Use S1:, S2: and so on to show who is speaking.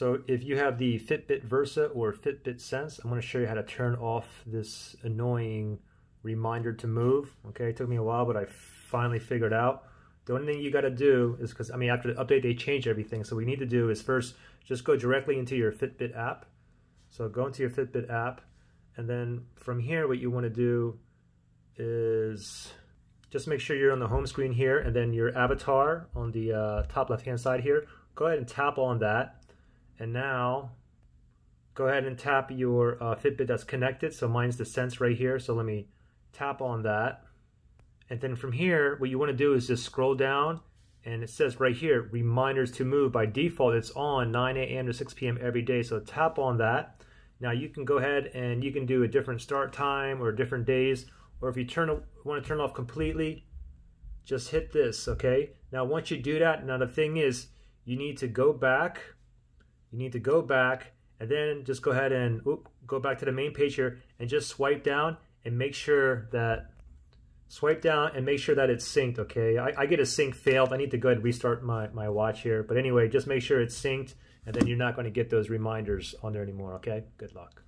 S1: So if you have the Fitbit Versa or Fitbit Sense, I'm going to show you how to turn off this annoying reminder to move. Okay, it took me a while, but I finally figured out. The only thing you got to do is because, I mean, after the update, they changed everything. So we need to do is first just go directly into your Fitbit app. So go into your Fitbit app. And then from here, what you want to do is just make sure you're on the home screen here and then your avatar on the uh, top left hand side here. Go ahead and tap on that and now go ahead and tap your uh, Fitbit that's connected. So mine's the Sense right here. So let me tap on that. And then from here, what you want to do is just scroll down and it says right here, reminders to move. By default, it's on 9 a.m. to 6 p.m. every day. So tap on that. Now you can go ahead and you can do a different start time or different days. Or if you turn want to turn off completely, just hit this, okay? Now once you do that, now the thing is, you need to go back you need to go back and then just go ahead and whoop, go back to the main page here and just swipe down and make sure that swipe down and make sure that it's synced okay? I, I, get a sync failed. I need to go ahead and restart my, my watch here. But anyway just make sure it's synced and then you're not going to get those reminders on there anymore okay? Good luck